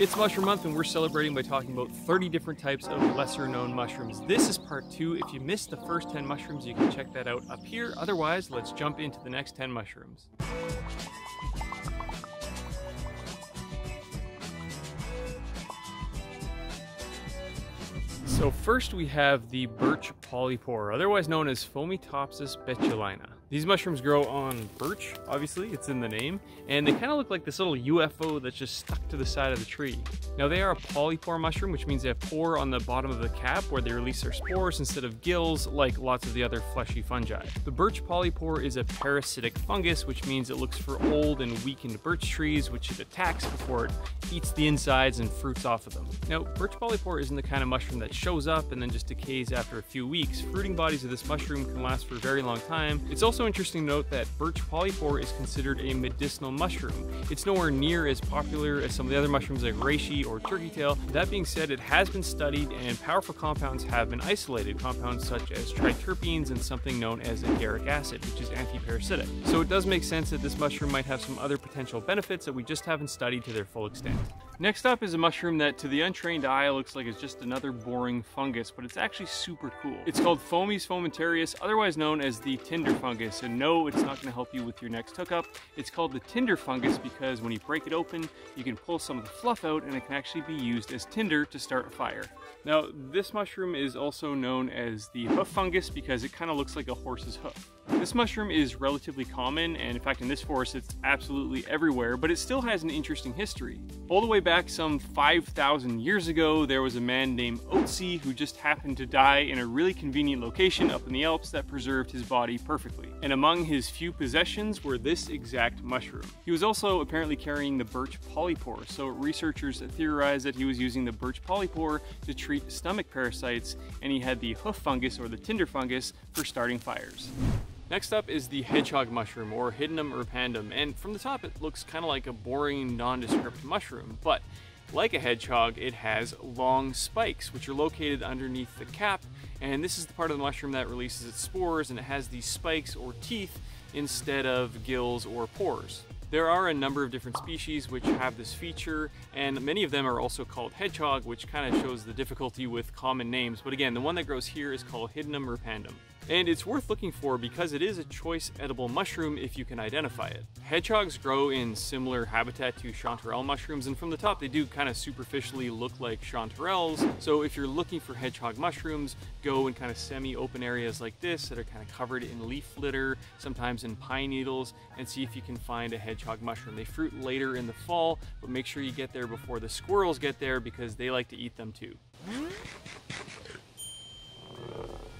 It's Mushroom Month and we're celebrating by talking about 30 different types of lesser known mushrooms. This is part two. If you missed the first 10 mushrooms, you can check that out up here. Otherwise, let's jump into the next 10 mushrooms. So first we have the birch polypore, otherwise known as Fomitopsis betulina. These mushrooms grow on birch, obviously, it's in the name, and they kind of look like this little UFO that's just stuck to the side of the tree. Now they are a polypore mushroom, which means they have pore on the bottom of the cap where they release their spores instead of gills like lots of the other fleshy fungi. The birch polypore is a parasitic fungus, which means it looks for old and weakened birch trees, which it attacks before it eats the insides and fruits off of them. Now, birch polypore isn't the kind of mushroom that shows up and then just decays after a few weeks. Fruiting bodies of this mushroom can last for a very long time. It's also interesting to note that birch polypore is considered a medicinal mushroom. It's nowhere near as popular as some of the other mushrooms like reishi or turkey tail. That being said, it has been studied and powerful compounds have been isolated, compounds such as triterpenes and something known as agaric acid, which is antiparasitic. So it does make sense that this mushroom might have some other potential benefits that we just haven't studied to their full extent. Next up is a mushroom that to the untrained eye looks like it's just another boring fungus, but it's actually super cool. It's called Fomes fomentarius, otherwise known as the tinder fungus. And no, it's not gonna help you with your next hookup. It's called the tinder fungus because when you break it open, you can pull some of the fluff out and it can actually be used as tinder to start a fire. Now, this mushroom is also known as the hoof fungus because it kind of looks like a horse's hoof. This mushroom is relatively common, and in fact in this forest it's absolutely everywhere, but it still has an interesting history. All the way back some 5,000 years ago, there was a man named Otzi who just happened to die in a really convenient location up in the Alps that preserved his body perfectly. And among his few possessions were this exact mushroom. He was also apparently carrying the birch polypore, so researchers theorized that he was using the birch polypore to treat stomach parasites, and he had the hoof fungus or the tinder fungus for starting fires. Next up is the hedgehog mushroom, or Hydnum repandum, and from the top it looks kind of like a boring, nondescript mushroom, but like a hedgehog, it has long spikes, which are located underneath the cap, and this is the part of the mushroom that releases its spores, and it has these spikes or teeth instead of gills or pores. There are a number of different species which have this feature, and many of them are also called hedgehog, which kind of shows the difficulty with common names. But again, the one that grows here is called Hydnum repandum and it's worth looking for because it is a choice edible mushroom if you can identify it. Hedgehogs grow in similar habitat to chanterelle mushrooms, and from the top they do kind of superficially look like chanterelles, so if you're looking for hedgehog mushrooms, go in kind of semi-open areas like this that are kind of covered in leaf litter, sometimes in pine needles, and see if you can find a hedgehog mushroom. They fruit later in the fall, but make sure you get there before the squirrels get there because they like to eat them too.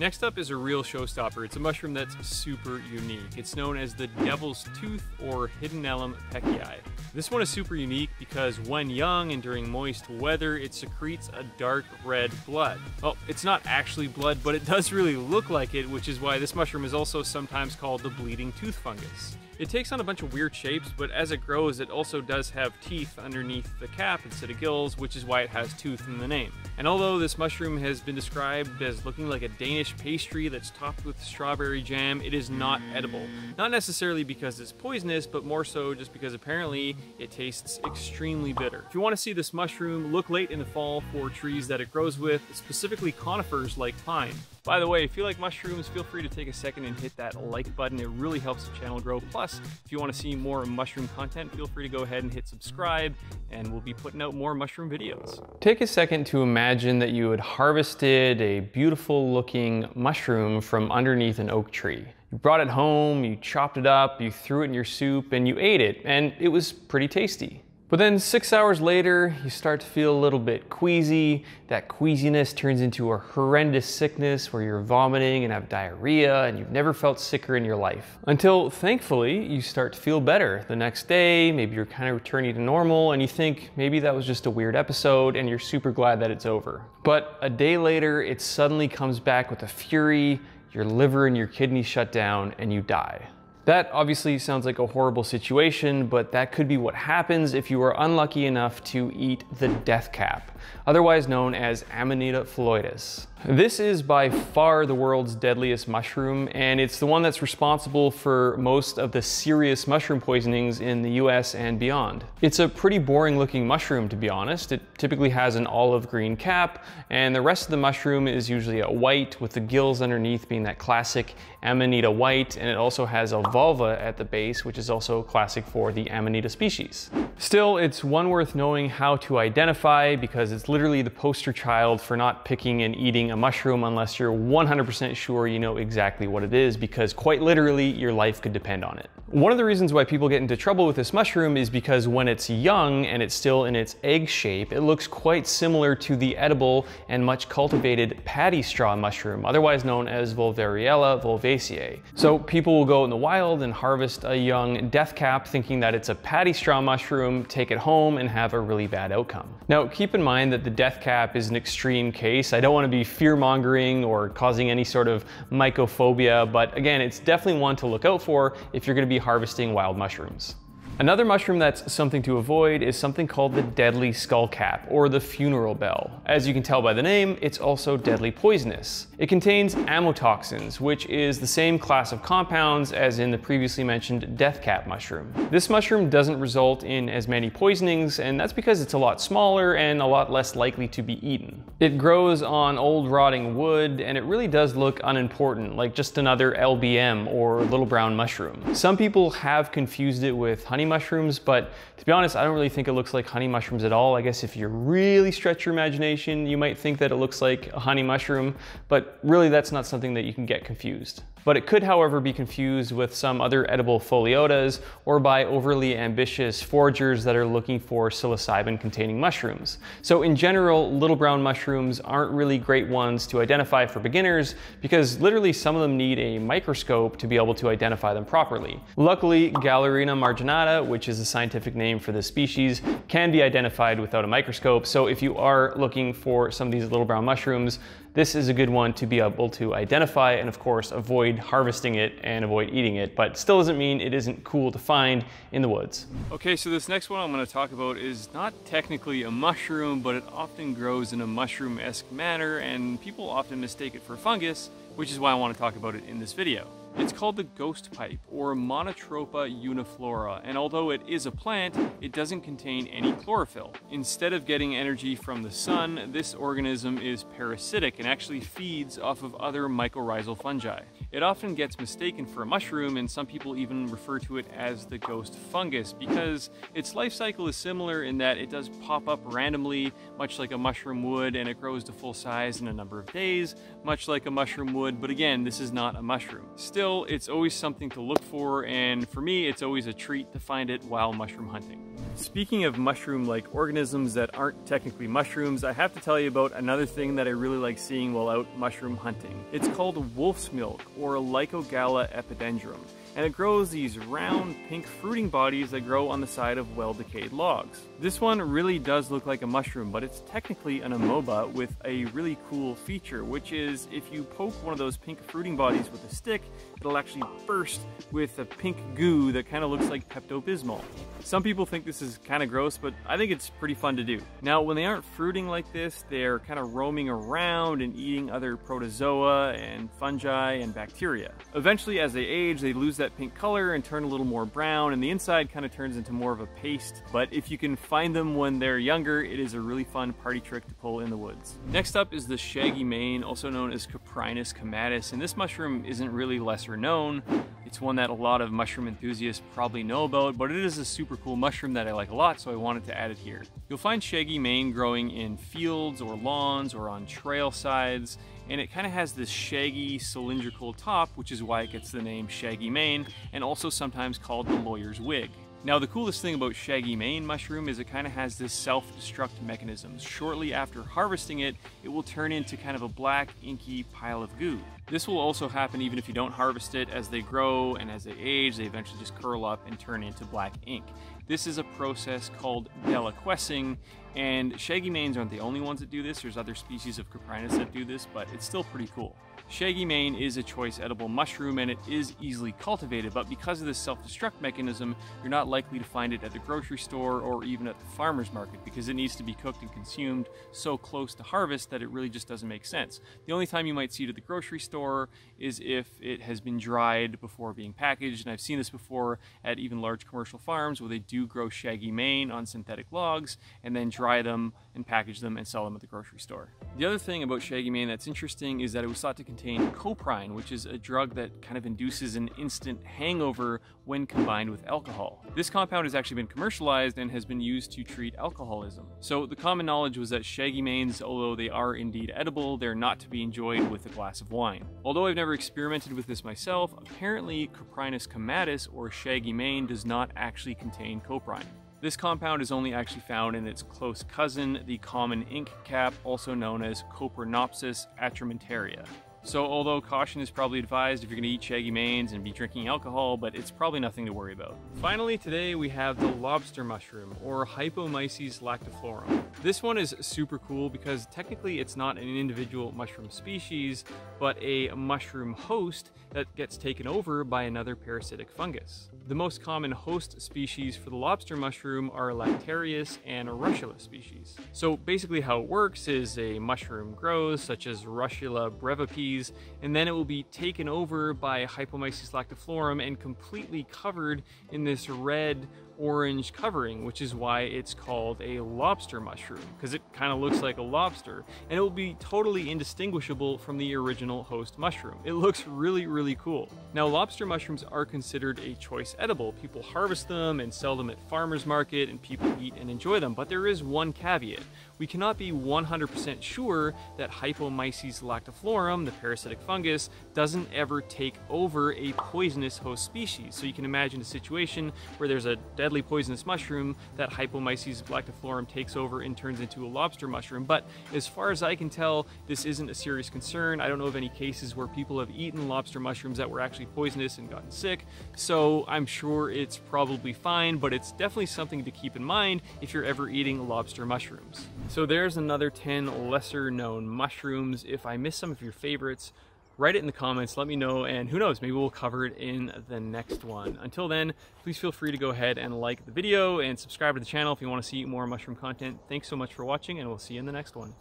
Next up is a real showstopper. It's a mushroom that's super unique. It's known as the devil's tooth or Hydnellum peckii. This one is super unique because when young and during moist weather, it secretes a dark red blood. Well, it's not actually blood, but it does really look like it, which is why this mushroom is also sometimes called the bleeding tooth fungus. It takes on a bunch of weird shapes, but as it grows, it also does have teeth underneath the cap instead of gills, which is why it has tooth in the name. And although this mushroom has been described as looking like a Danish pastry that's topped with strawberry jam, it is not edible. Not necessarily because it's poisonous, but more so just because apparently it tastes extremely bitter. If you want to see this mushroom, look late in the fall for trees that it grows with, specifically conifers like pine. By the way, if you like mushrooms, feel free to take a second and hit that like button. It really helps the channel grow. Plus, if you want to see more mushroom content, feel free to go ahead and hit subscribe, and we'll be putting out more mushroom videos. Take a second to imagine that you had harvested a beautiful looking mushroom from underneath an oak tree. You brought it home, you chopped it up, you threw it in your soup, and you ate it, and it was pretty tasty. But then six hours later, you start to feel a little bit queasy. That queasiness turns into a horrendous sickness where you're vomiting and have diarrhea and you've never felt sicker in your life. Until thankfully, you start to feel better. The next day, maybe you're kind of returning to normal and you think maybe that was just a weird episode and you're super glad that it's over. But a day later, it suddenly comes back with a fury, your liver and your kidneys shut down and you die. That obviously sounds like a horrible situation, but that could be what happens if you are unlucky enough to eat the death cap, otherwise known as Amanita phalloides. This is by far the world's deadliest mushroom, and it's the one that's responsible for most of the serious mushroom poisonings in the US and beyond. It's a pretty boring looking mushroom, to be honest. It typically has an olive green cap, and the rest of the mushroom is usually a white, with the gills underneath being that classic Amanita white, and it also has a volva at the base, which is also classic for the Amanita species. Still, it's one worth knowing how to identify because it's literally the poster child for not picking and eating a mushroom unless you're 100% sure you know exactly what it is because quite literally your life could depend on it. One of the reasons why people get into trouble with this mushroom is because when it's young and it's still in its egg shape, it looks quite similar to the edible and much cultivated paddy straw mushroom, otherwise known as Volvariella volvacea. So people will go in the wild and harvest a young death cap thinking that it's a paddy straw mushroom, take it home and have a really bad outcome. Now keep in mind that the death cap is an extreme case. I don't want to be fear mongering or causing any sort of mycophobia, but again, it's definitely one to look out for if you're going to be harvesting wild mushrooms. Another mushroom that's something to avoid is something called the deadly skullcap or the funeral bell. As you can tell by the name, it's also deadly poisonous. It contains amatoxins, which is the same class of compounds as in the previously mentioned death cap mushroom. This mushroom doesn't result in as many poisonings, and that's because it's a lot smaller and a lot less likely to be eaten. It grows on old rotting wood, and it really does look unimportant, like just another LBM or little brown mushroom. Some people have confused it with honey mushrooms, but to be honest, I don't really think it looks like honey mushrooms at all. I guess if you really stretch your imagination, you might think that it looks like a honey mushroom, but really that's not something that you can get confused but it could, however, be confused with some other edible pholiotas or by overly ambitious foragers that are looking for psilocybin-containing mushrooms. So in general, little brown mushrooms aren't really great ones to identify for beginners because literally some of them need a microscope to be able to identify them properly. Luckily, Galerina marginata, which is the scientific name for this species, can be identified without a microscope. So if you are looking for some of these little brown mushrooms, this is a good one to be able to identify and of course avoid harvesting it and avoid eating it, but still doesn't mean it isn't cool to find in the woods. Okay, so this next one I'm gonna talk about is not technically a mushroom, but it often grows in a mushroom-esque manner and people often mistake it for fungus, which is why I wanna talk about it in this video. It's called the ghost pipe or Monotropa uniflora, and although it is a plant, it doesn't contain any chlorophyll. Instead of getting energy from the sun, this organism is parasitic and actually feeds off of other mycorrhizal fungi. It often gets mistaken for a mushroom, and some people even refer to it as the ghost fungus because its life cycle is similar in that it does pop up randomly, much like a mushroom would, and it grows to full size in a number of days, much like a mushroom would, but again, this is not a mushroom. Still it's always something to look for, and for me, it's always a treat to find it while mushroom hunting. Speaking of mushroom-like organisms that aren't technically mushrooms, I have to tell you about another thing that I really like seeing while out mushroom hunting. It's called wolf's milk, or Lycogala epidendrum and it grows these round pink fruiting bodies that grow on the side of well-decayed logs. This one really does look like a mushroom, but it's technically an amoeba with a really cool feature, which is if you poke one of those pink fruiting bodies with a stick, it'll actually burst with a pink goo that kind of looks like Pepto-Bismol. Some people think this is kind of gross, but I think it's pretty fun to do. Now, when they aren't fruiting like this, they're kind of roaming around and eating other protozoa and fungi and bacteria. Eventually, as they age, they lose that pink color and turn a little more brown, and the inside kind of turns into more of a paste. But if you can find them when they're younger, it is a really fun party trick to pull in the woods. Next up is the shaggy mane, also known as Coprinus comatus, and this mushroom isn't really lesser known. It's one that a lot of mushroom enthusiasts probably know about, but it is a super cool mushroom that I like a lot, so I wanted to add it here. You'll find shaggy mane growing in fields or lawns or on trail sides, and it kind of has this shaggy cylindrical top, which is why it gets the name shaggy mane, and also sometimes called the lawyer's wig. Now the coolest thing about shaggy mane mushroom is it kind of has this self-destruct mechanism. Shortly after harvesting it, it will turn into kind of a black inky pile of goo. This will also happen even if you don't harvest it. As they grow and as they age, they eventually just curl up and turn into black ink. This is a process called deliquescing, and shaggy manes aren't the only ones that do this. There's other species of Coprinus that do this, but it's still pretty cool. Shaggy mane is a choice edible mushroom and it is easily cultivated, but because of this self-destruct mechanism, you're not likely to find it at the grocery store or even at the farmer's market because it needs to be cooked and consumed so close to harvest that it really just doesn't make sense. The only time you might see it at the grocery store is if it has been dried before being packaged, and I've seen this before at even large commercial farms where they do grow shaggy mane on synthetic logs and then dry them and package them and sell them at the grocery store. The other thing about shaggy mane that's interesting is that it was thought to contain coprine, which is a drug that kind of induces an instant hangover when combined with alcohol. This compound has actually been commercialized and has been used to treat alcoholism. So the common knowledge was that shaggy manes, although they are indeed edible, they're not to be enjoyed with a glass of wine. Although I've never experimented with this myself, apparently Coprinus comatus or shaggy mane does not actually contain coprine. This compound is only actually found in its close cousin, the common ink cap, also known as Coprinopsis atramentaria. So although caution is probably advised if you're going to eat shaggy manes and be drinking alcohol, but it's probably nothing to worry about. Finally today we have the lobster mushroom, or Hypomyces lactiflorum. This one is super cool because technically it's not an individual mushroom species, but a mushroom host that gets taken over by another parasitic fungus. The most common host species for the lobster mushroom are Lactarius and Russula species. So basically how it works is a mushroom grows, such as Russula brevipes, and then it will be taken over by Hypomyces lactiflorum and completely covered in this red orange covering, which is why it's called a lobster mushroom, because it kind of looks like a lobster, and it will be totally indistinguishable from the original host mushroom. It looks really, really cool. Now, lobster mushrooms are considered a choice edible. People harvest them and sell them at farmer's market, and people eat and enjoy them, but there is one caveat. We cannot be 100% sure that Hypomyces lactiflorum, the parasitic fungus, doesn't ever take over a poisonous host species. So you can imagine a situation where there's a dead deadly poisonous mushroom that Hypomyces lactiflorum takes over and turns into a lobster mushroom. But as far as I can tell, this isn't a serious concern. I don't know of any cases where people have eaten lobster mushrooms that were actually poisonous and gotten sick. So I'm sure it's probably fine, but it's definitely something to keep in mind if you're ever eating lobster mushrooms. So there's another 10 lesser known mushrooms. If I miss some of your favorites, write it in the comments, let me know, and who knows, maybe we'll cover it in the next one. Until then, please feel free to go ahead and like the video and subscribe to the channel if you want to see more mushroom content. Thanks so much for watching, and we'll see you in the next one.